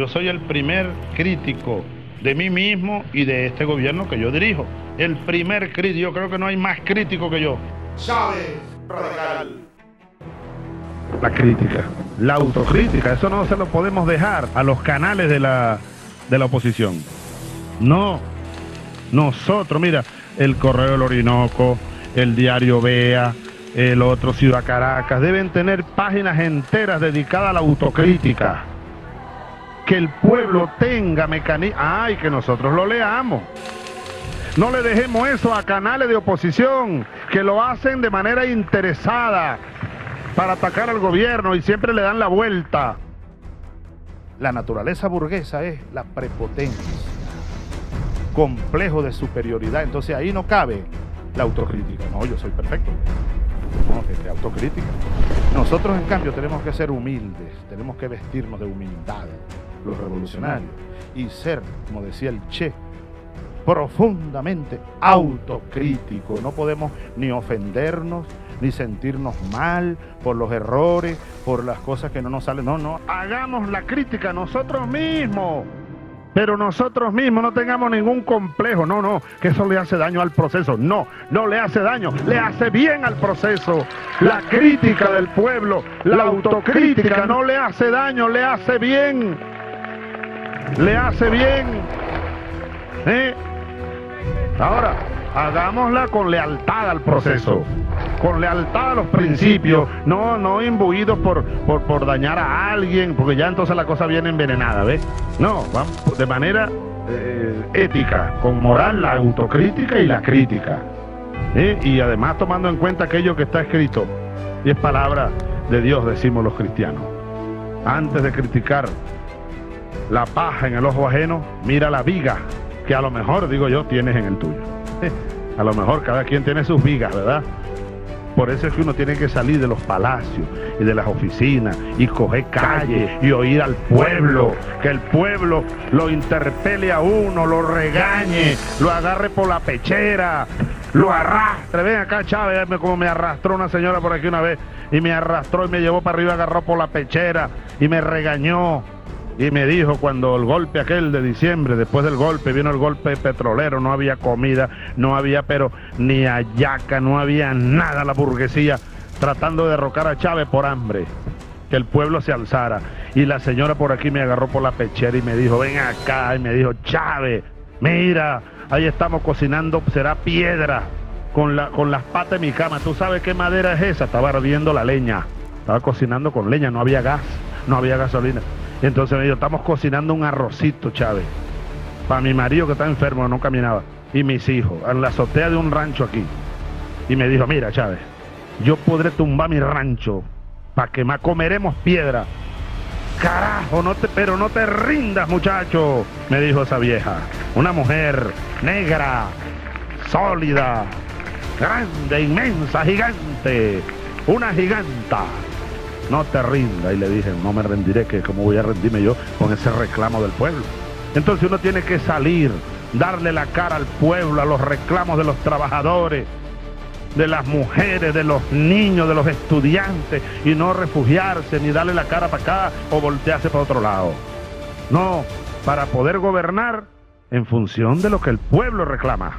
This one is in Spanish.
Yo soy el primer crítico de mí mismo y de este gobierno que yo dirijo. El primer crítico, yo creo que no hay más crítico que yo. Chávez Radical. La crítica, la autocrítica, eso no se lo podemos dejar a los canales de la, de la oposición. No, nosotros, mira, el Correo del Orinoco, el Diario Vea, el otro Ciudad Caracas, deben tener páginas enteras dedicadas a la autocrítica. Que el pueblo tenga mecanismos, ay, que nosotros lo leamos. No le dejemos eso a canales de oposición que lo hacen de manera interesada para atacar al gobierno y siempre le dan la vuelta. La naturaleza burguesa es la prepotencia, complejo de superioridad. Entonces ahí no cabe la autocrítica. No, yo soy perfecto. No, que, que autocrítica. Nosotros, en cambio, tenemos que ser humildes, tenemos que vestirnos de humildad, los revolucionarios, y ser, como decía el Che, profundamente autocrítico. No podemos ni ofendernos, ni sentirnos mal por los errores, por las cosas que no nos salen. No, no, hagamos la crítica nosotros mismos. Pero nosotros mismos no tengamos ningún complejo. No, no, que eso le hace daño al proceso. No, no le hace daño, le hace bien al proceso. La crítica del pueblo, la autocrítica no le hace daño, le hace bien. Le hace bien. ¿Eh? Ahora, hagámosla con lealtad al proceso, con lealtad a los principios, no, no imbuidos por, por, por dañar a alguien, porque ya entonces la cosa viene envenenada, ¿ves? No, vamos de manera eh, ética, con moral, la autocrítica y la crítica. ¿eh? Y además tomando en cuenta aquello que está escrito, y es palabra de Dios, decimos los cristianos. Antes de criticar la paja en el ojo ajeno, mira la viga que a lo mejor, digo yo, tienes en el tuyo. A lo mejor cada quien tiene sus vigas, ¿verdad? Por eso es que uno tiene que salir de los palacios y de las oficinas y coger calle y oír al pueblo, que el pueblo lo interpele a uno, lo regañe, lo agarre por la pechera, lo arrastre. Ven acá, Chávez, como me arrastró una señora por aquí una vez y me arrastró y me llevó para arriba, agarró por la pechera y me regañó. Y me dijo cuando el golpe aquel de diciembre, después del golpe, vino el golpe petrolero, no había comida, no había pero ni ayaca, no había nada, la burguesía tratando de derrocar a Chávez por hambre, que el pueblo se alzara. Y la señora por aquí me agarró por la pechera y me dijo, ven acá, y me dijo, Chávez, mira, ahí estamos cocinando, será piedra con, la, con las patas de mi cama. ¿Tú sabes qué madera es esa? Estaba ardiendo la leña, estaba cocinando con leña, no había gas, no había gasolina. Y entonces me dijo, estamos cocinando un arrocito, Chávez, para mi marido que está enfermo, no caminaba, y mis hijos, en la azotea de un rancho aquí. Y me dijo, mira, Chávez, yo podré tumbar mi rancho para que más comeremos piedra. Carajo, no te, pero no te rindas, muchacho, me dijo esa vieja. Una mujer negra, sólida, grande, inmensa, gigante, una giganta no te rinda. Y le dije, no me rendiré, que cómo voy a rendirme yo con ese reclamo del pueblo. Entonces uno tiene que salir, darle la cara al pueblo, a los reclamos de los trabajadores, de las mujeres, de los niños, de los estudiantes, y no refugiarse ni darle la cara para acá o voltearse para otro lado. No, para poder gobernar en función de lo que el pueblo reclama.